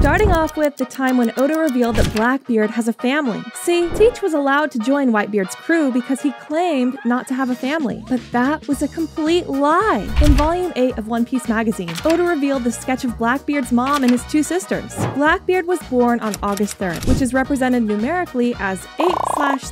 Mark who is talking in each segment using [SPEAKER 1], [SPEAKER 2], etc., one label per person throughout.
[SPEAKER 1] Starting off with the time when Oda revealed that Blackbeard has a family. See, Teach was allowed to join Whitebeard's crew because he claimed not to have a family, but that was a complete lie. In Volume 8 of One Piece magazine, Oda revealed the sketch of Blackbeard's mom and his two sisters. Blackbeard was born on August 3rd, which is represented numerically as 8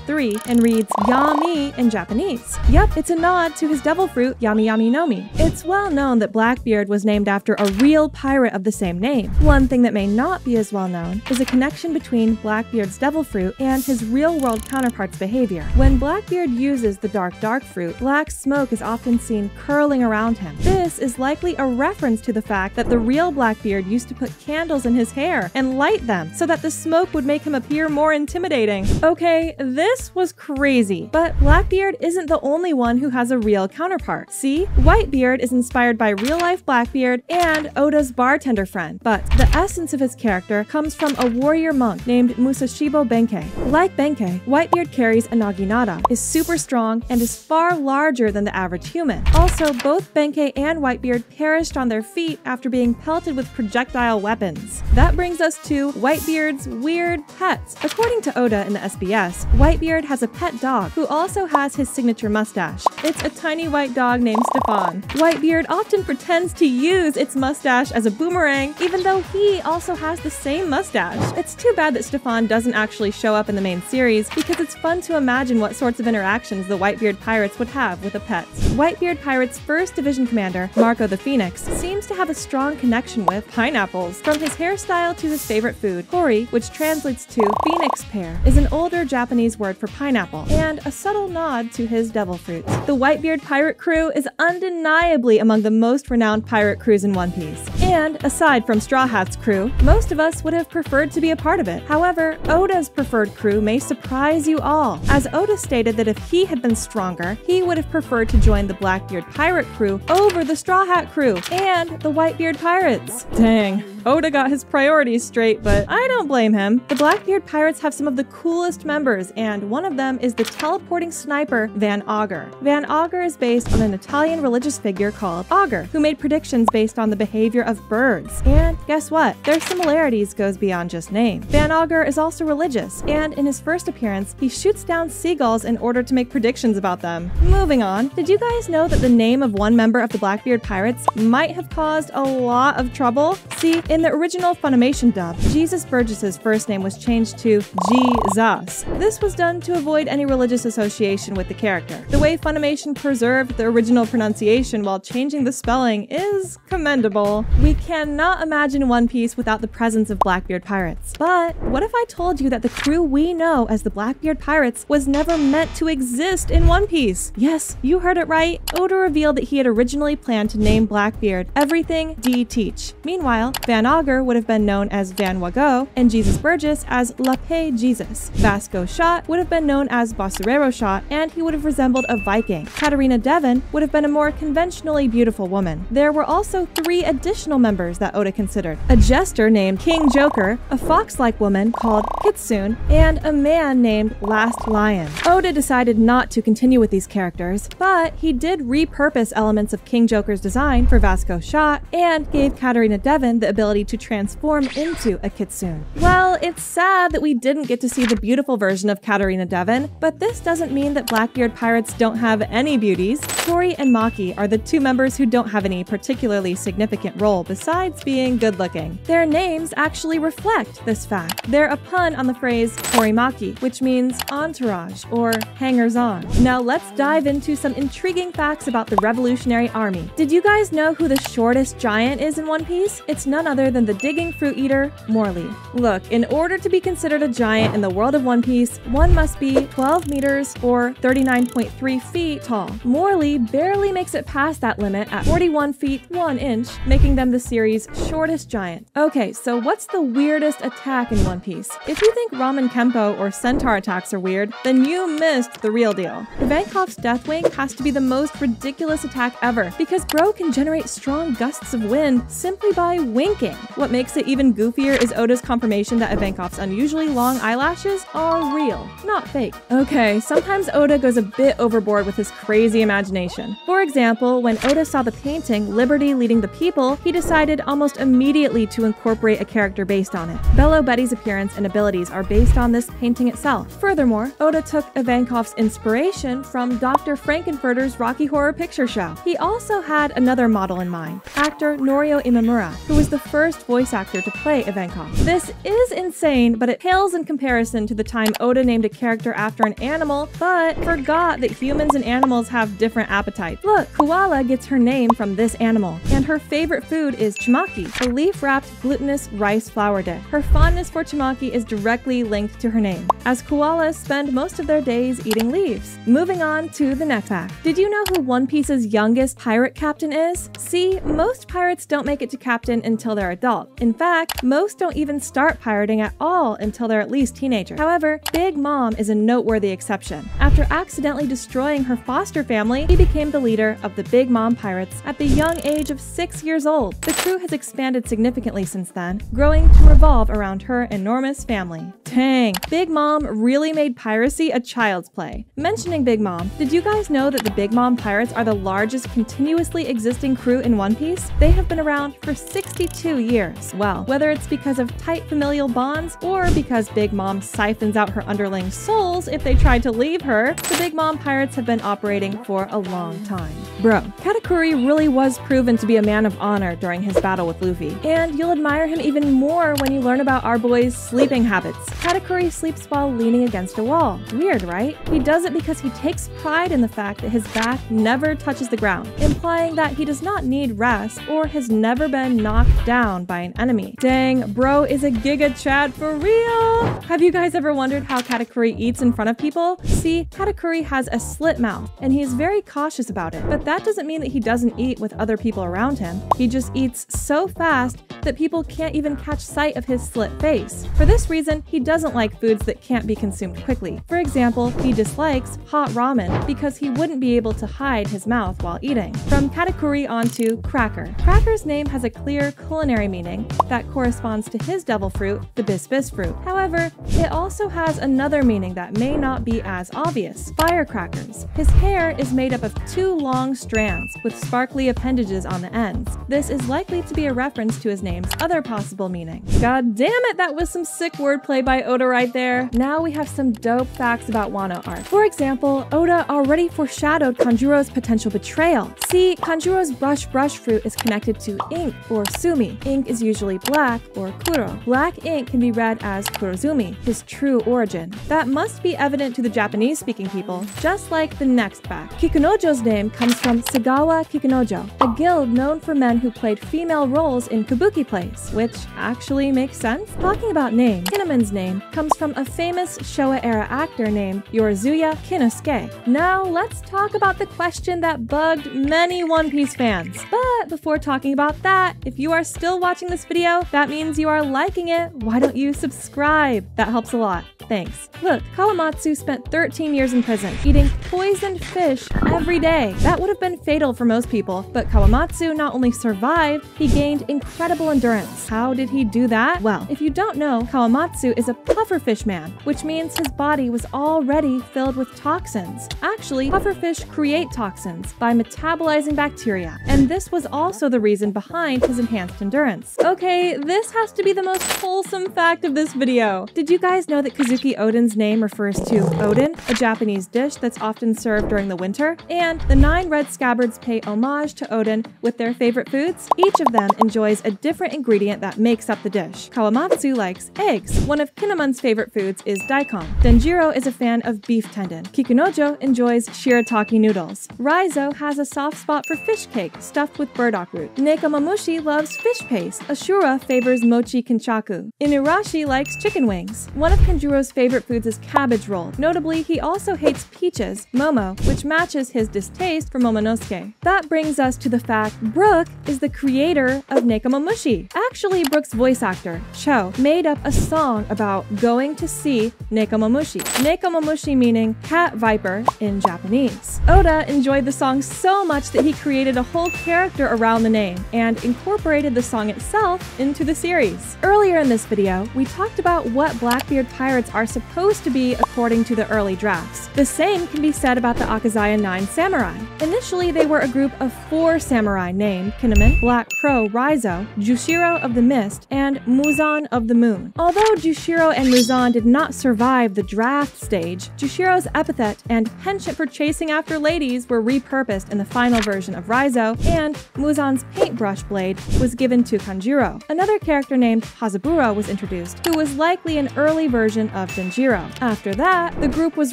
[SPEAKER 1] 3 and reads Yami in Japanese. Yep, it's a nod to his devil fruit, Yami Yami no Mi. It's well known that Blackbeard was named after a real pirate of the same name. One thing that may not be as well known is a connection between Blackbeard's devil fruit and his real-world counterpart's behavior. When Blackbeard uses the dark dark fruit, black smoke is often seen curling around him. This is likely a reference to the fact that the real Blackbeard used to put candles in his hair and light them so that the smoke would make him appear more intimidating. Okay, this was crazy, but Blackbeard isn't the only one who has a real counterpart. See, Whitebeard is inspired by real-life Blackbeard and Oda's bartender friend, but the essence of his character comes from a warrior monk named Musashibo Benkei. Like Benkei, Whitebeard carries a naginata, is super strong, and is far larger than the average human. Also, both Benkei and Whitebeard perished on their feet after being pelted with projectile weapons. That brings us to Whitebeard's weird pets. According to Oda in the SBS, Whitebeard has a pet dog who also has his signature mustache. It's a tiny white dog named Stefan. Whitebeard often pretends to use its mustache as a boomerang, even though he also has the same mustache. It's too bad that Stefan doesn't actually show up in the main series because it's fun to imagine what sorts of interactions the Whitebeard pirates would have with a pet. Whitebeard Pirates' first division commander, Marco the Phoenix, seems to have a strong connection with pineapples. From his hairstyle to his favorite food, Kori, which translates to phoenix pear, is an older Japanese word for pineapple, and a subtle nod to his devil fruit. The Whitebeard pirate crew is undeniably among the most renowned pirate crews in One Piece. And aside from Straw Hat's crew, most of us would have preferred to be a part of it. However, Oda's preferred crew may surprise you all, as Oda stated that if he had been stronger, he would have preferred to join the Blackbeard pirate crew over the Straw Hat crew and the Whitebeard pirates. Dang, Oda got his priorities straight, but I don't blame him. The Blackbeard pirates have some of the coolest members, and one of them is the teleporting sniper Van Augur. Van Augur is based on an Italian religious figure called Augur, who made predictions based on the behavior of birds. And guess what? Their similarities goes beyond just name. Van Augur is also religious, and in his first appearance, he shoots down seagulls in order to make predictions about them. Moving on, did you guys know that the name of one member of the Blackbeard Pirates might have caused a lot of trouble? See, in the original Funimation dub, Jesus Burgess's first name was changed to Jesus. This was done to avoid any religious association with the character. The way Funimation preserved the original pronunciation while changing the spelling is commendable. We cannot imagine One Piece without the presence of Blackbeard pirates. But what if I told you that the crew we know as the Blackbeard pirates was never meant to exist in One Piece? Yes, you heard it right. Oda revealed that he had originally planned to name Blackbeard Everything D Teach. Meanwhile, Van Augur would have been known as Van Wago, and Jesus Burgess as Lape Jesus. Vasco Shot would have been known as Basurero Shot, and he would have resembled a Viking. Katarina Devon would have been a more conventionally beautiful woman. There were also three additional members that Oda considered. A jester named King Joker, a fox-like woman called Kitsune, and a man named Last Lion. Oda decided not to continue with these characters, but he did repurpose elements of King Joker's design for Vasco Shot and gave Katarina Devon the ability to transform into a Kitsune. Well, it's sad that we didn't get to see the beautiful version of Katarina Devon, but this doesn't mean that Blackbeard pirates don't have any beauties. Tori and Maki are the two members who don't have any particularly significant role besides being good looking. Their names actually reflect this fact. They're a pun on the phrase Torimaki, which means entourage or hangers on. Now let's dive into some intriguing facts about the Revolutionary Army. Did you guys know who the shortest giant is in One Piece? It's none other than the digging fruit eater, Morley. Look, in order to be considered a giant in the world of One Piece, one must be 12 meters or 39.3 feet tall. Morley barely makes it past that limit at 41 feet 1 inch, making them the series' shortest giant. Okay, so what's the weirdest attack in One Piece? If you think Ramen Kempo or Centaur attacks are weird, then you missed the real deal. Ivankov's Death Wink has to be the most ridiculous attack ever because Bro can generate strong gusts of wind simply by winking. What makes it even goofier is Oda's confirmation that Ivankov's unusually long eyelashes are real, not fake. Okay, sometimes Oda goes a bit overboard with his crazy imagination. For example, when Oda saw the painting Liberty Leading the People, he decided almost immediately to incorporate a character based on it. Belo Betty's appearance and abilities are based on this painting itself. Furthermore, Oda took Ivankov's inspiration from Dr. Frank-N-Furter's Rocky Horror Picture Show. He also had another model in mind, actor Norio Imamura, who was the first voice actor to play Ivankov. This is insane, but it pales in comparison to the time Oda named a character after an animal, but forgot that humans and animals have different appetites. Look, Koala gets her name from this animal, and her favorite food is chimaki, a leaf-wrapped glutinous rice flour dish. Her fondness for chimaki is directly linked to her name, as koalas spend most of their days eating leaves. Moving on to the next fact. Did you know who One Piece's youngest pirate captain is? See, most pirates don't make it to captain until they're adult. In fact, most don't even start pirating at all until they're at least teenagers. However, Big Mom is a noteworthy exception. After accidentally destroying her foster family, he became the leader of the Big Mom Pirates at the young age of six years old. The crew has expanded significantly since then, growing to revolve around her enormous family. Dang, Big Mom really made piracy a child's play. Mentioning Big Mom, did you guys know that the Big Mom Pirates are the largest continuously existing crew in One Piece? They have been around for 62 years. Well, whether it's because of tight familial bonds or because Big Mom siphons out her underling souls if they try to leave her, the Big Mom Pirates have been operating for a long time. Bro, Katakuri really was proven to be a man of honor during his battle with Luffy, and you'll admire him even more when you learn about our boy's sleeping habits. Katakuri sleeps while leaning against a wall. Weird, right? He does it because he takes pride in the fact that his back never touches the ground, implying that he does not need rest or has never been knocked down by an enemy. Dang, bro is a Giga Chad for real! Have you guys ever wondered how Katakuri eats in front of people? See, Katakuri has a slit mouth, and he is very cautious about it, but that doesn't mean that he doesn't eat with other people around him. He just eats so fast that people can't even catch sight of his slit face. For this reason, he doesn't like foods that can't be consumed quickly. For example, he dislikes hot ramen because he wouldn't be able to hide his mouth while eating. From Katakuri onto Cracker. Cracker's name has a clear culinary meaning that corresponds to his devil fruit, the bisbis fruit. However, it also has another meaning that may not be as obvious. Firecrackers. His hair is made up of two long strands with sparkly appendages on the ends. This is likely to be a reference to his name's other possible meaning. God damn it, that was some sick wordplay by Oda right there. Now we have some dope facts about Wano art. For example, Oda already foreshadowed Kanjuro's potential betrayal. See, Kanjuro's brush brush fruit is connected to ink or sumi. Ink is usually black or kuro. Black ink can be read as kurozumi, his true origin. That must be evident to the Japanese-speaking people, just like the next fact. Kikunojo's name comes from Segawa Kikunojo, a guild known for men who played female roles in kabuki plays, which actually makes sense. Talking about name, Kinemon's name comes from a famous Showa-era actor named Yorozuya Kinnosuke. Now let's talk about the question that bugged many One Piece fans. But before talking about that, if you are still watching this video, that means you are liking it. Why don't you subscribe? That helps a lot. Thanks. Look, Kawamatsu spent 13 years in prison, eating poisoned fish every day. That would have been fatal for most people, but Kawamatsu not only survived, he gained incredible endurance. How did he do that? Well, if you don't know, Kawamatsu is a pufferfish man, which means his body was already filled with toxins. Actually, pufferfish create toxins by metabolizing bacteria, and this was also the reason behind his enhanced endurance. Okay, this has to be the most wholesome fact of this video. Did you guys know that Kozuki Oden's name refers to oden, a Japanese dish that's often served during the winter? And the nine red scabbards pay homage to Oden with their favorite foods? Each of them enjoys a different ingredient that makes up the dish. Kawamatsu likes eggs. One of Kinemon's favorite foods is daikon. Denjiro is a fan of beef tendon. Kikunojo enjoys shirataki noodles. Raizo has a soft spot for fish cake stuffed with burdock root. Nekomamushi loves fish paste. Ashura favors mochi kinchaku. Inuarashi likes chicken wings. One of Kanjuro's favorite foods is cabbage roll. Notably, he also hates peaches, momo, which matches his distaste for momonosuke. That brings us to the fact Brook is the creator of Nekomamushi. Actually, Brook's voice actor, Cho, made up a song about going to see Nekomamushi. Nekomamushi meaning cat viper in Japanese. Oda enjoyed the song so much that he created a whole character around the name and incorporated the song song itself into the series. Earlier in this video, we talked about what Blackbeard pirates are supposed to be according to the early drafts. The same can be said about the Akazaya 9 samurai. Initially, they were a group of four samurai named Kinnaman, Black Crow Raizo, Jushiro of the Mist, and Muzan of the Moon. Although Jushiro and Muzan did not survive the draft stage, Jushiro's epithet and penchant for chasing after ladies were repurposed in the final version of Raizo, and Muzan's paintbrush blade was given to Kanjuro. Another character named Hazaburo was introduced, who was likely an early version of Denjiro. After that, the group was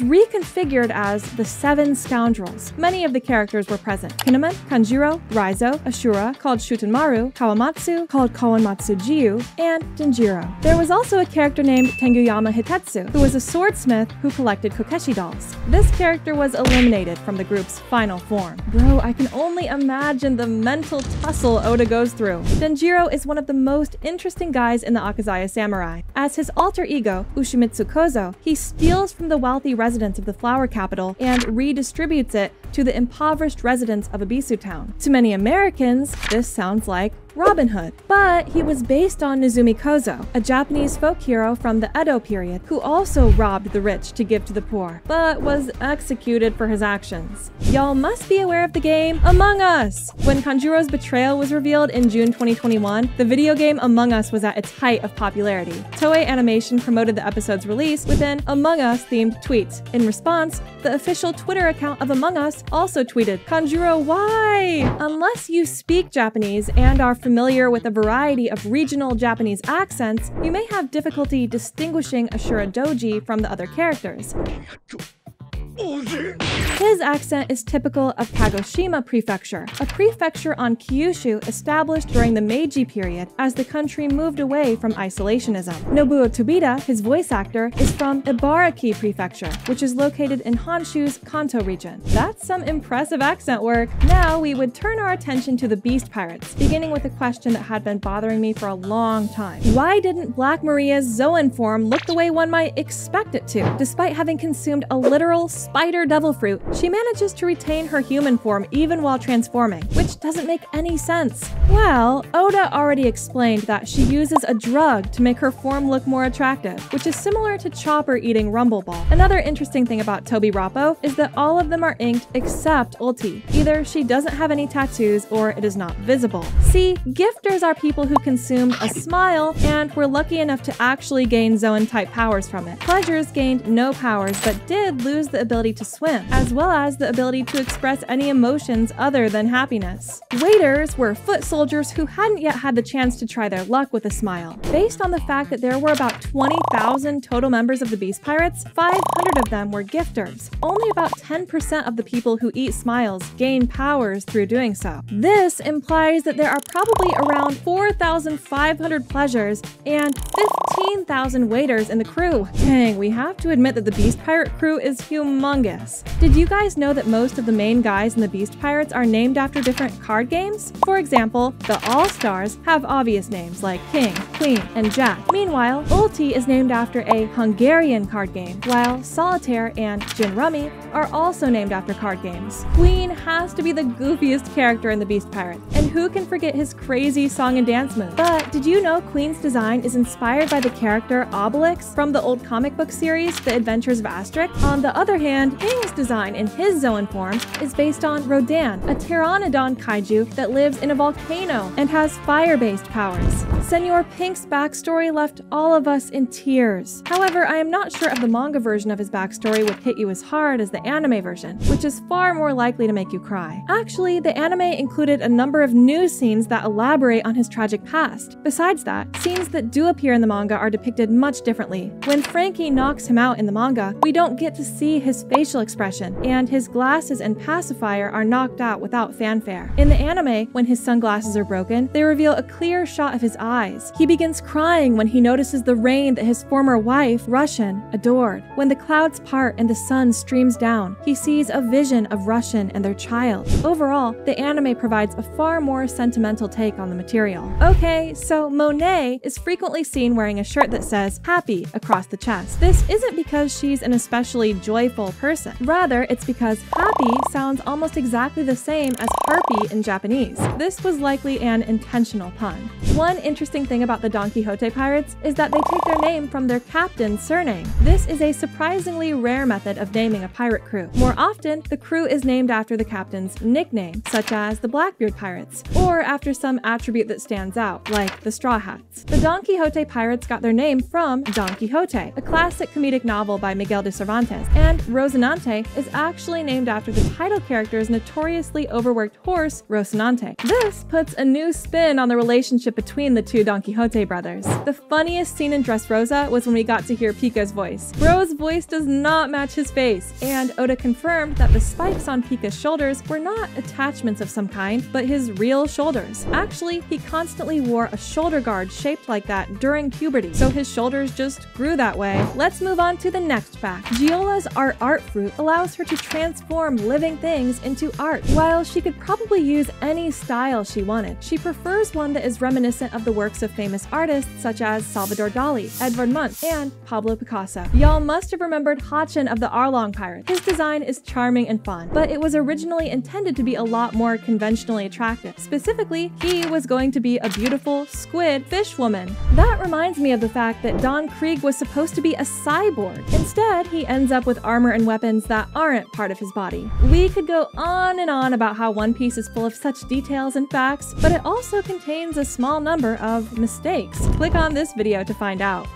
[SPEAKER 1] reconfigured as the Seven Scoundrels. Many of the characters were present. Kinnaman, Kanjuro, Raizo, Ashura, called Shutenmaru, Kawamatsu, called Kawamatsu Jiu, and Denjiro. There was also a character named Tenguyama Hitetsu, who was a swordsmith who collected Kokeshi dolls. This character was eliminated from the group's final form. Bro, I can only imagine the mental tussle Oda goes through. Denjiro is one of the most interesting guys in the Akazaya Samurai. As his alter ego, Ushimitsu Kozo, he steals from the wealthy residents of the flower capital and redistributes it to the impoverished residents of Ebisu town. To many Americans, this sounds like Robin Hood. But he was based on Nezumi Kozo, a Japanese folk hero from the Edo period, who also robbed the rich to give to the poor, but was executed for his actions. Y'all must be aware of the game Among Us! When Kanjuro's betrayal was revealed in June 2021, the video game Among Us was at its height of popularity. Toei Animation promoted the episode's release with an Among Us themed tweet. In response, the official Twitter account of Among Us also tweeted, Kanjuro, why? Unless you speak Japanese and are familiar with a variety of regional Japanese accents, you may have difficulty distinguishing Ashura Doji from the other characters. His accent is typical of Kagoshima Prefecture, a prefecture on Kyushu established during the Meiji period as the country moved away from isolationism. Nobuo Tobita, his voice actor, is from Ibaraki Prefecture, which is located in Honshu's Kanto region. That's some impressive accent work. Now we would turn our attention to the Beast Pirates, beginning with a question that had been bothering me for a long time. Why didn't Black Maria's Zoan form look the way one might expect it to? Despite having consumed a literal spider devil fruit, she manages to retain her human form even while transforming, which doesn't make any sense. Well, Oda already explained that she uses a drug to make her form look more attractive, which is similar to Chopper eating Rumble Ball. Another interesting thing about Tobi Roppo is that all of them are inked except Ulti. Either she doesn't have any tattoos or it is not visible. See, gifters are people who consumed a smile and were lucky enough to actually gain Zoan type powers from it. Pleasures gained no powers but did lose the ability to swim, as well as the ability to express any emotions other than happiness. Waiters were foot soldiers who hadn't yet had the chance to try their luck with a smile. Based on the fact that there were about 20,000 total members of the Beast Pirates, 500 of them were gifters. Only about 10% of the people who eat smiles gain powers through doing so. This implies that there are probably around 4,500 pleasures and 15,000 waiters in the crew. Dang, we have to admit that the Beast Pirate crew is humongous. Did you guys know that most of the main guys in the Beast Pirates are named after different card games? For example, the All-Stars have obvious names like King, Queen, and Jack. Meanwhile, Ulti is named after a Hungarian card game, while Solitaire and Gin Rummy are also named after card games. Queen has to be the goofiest character in the Beast Pirates, and who can forget his crazy song and dance move? But did you know Queen's design is inspired by the character Obelix from the old comic book series The Adventures of Asterix? On the other hand, King's design in his Zoan form is based on Rodan, a pteranodon kaiju that lives in a volcano and has fire-based powers. Senor Pink's backstory left all of us in tears. However, I am not sure if the manga version of his backstory would hit you as hard as the anime version, which is far more likely to make you cry. Actually, the anime included a number of new scenes that elaborate on his tragic past. Besides that, scenes that do appear in the manga are depicted much differently. When Franky knocks him out in the manga, we don't get to see his facial expression, and his glasses and pacifier are knocked out without fanfare. In the anime, when his sunglasses are broken, they reveal a clear shot of his eyes. He begins crying when he notices the rain that his former wife, Russian, adored. When the clouds part and the sun streams down, he sees a vision of Russian and their child. Overall, the anime provides a far more sentimental take on the material. Okay, so Monet is frequently seen wearing a shirt that says happy across the chest. This isn't because she's an especially joyful person. Rather, it's because happy sounds almost exactly the same as harpy in Japanese. This was likely an intentional pun. One interesting thing about the Don Quixote pirates is that they take their name from their captain's surname. This is a surprisingly rare method of naming a pirate crew. More often, the crew is named after the captain's nickname, such as the Blackbeard Pirates, or after some attribute that stands out, like the Straw Hats. The Don Quixote pirates got their name from Don Quixote, a classic comedic novel by Miguel de Cervantes, and Rocinante is actually named after the title character's notoriously overworked horse, Rocinante. This puts a new spin on the relationship between the two Don Quixote brothers. The funniest scene in Dressrosa was when we got to hear Pika's voice. Bro's voice does not match his face, and Oda confirmed that the spikes on Pika's shoulders were not attachments of some kind, but his real shoulders. Actually, he constantly wore a shoulder guard shaped like that during puberty, so his shoulders just grew that way. Let's move on to the next fact. Giolla's art art fruit allows her to transform living things into art. While she could probably use any style she wanted, she prefers one that is reminiscent of the works of famous artists such as Salvador Dali, Edvard Munch, and Pablo Picasso. Y'all must have remembered Hatchan of the Arlong Pirates. His design is charming and fun, but it was originally intended to be a lot more conventionally attractive. Specifically, he was going to be a beautiful squid fish woman. That reminds me of the fact that Don Krieg was supposed to be a cyborg. Instead, he ends up with armor and weapons that aren't part of his body. We could go on and on about how One Piece is full of such details and facts, but it also contains a small number of mistakes. Click on this video to find out.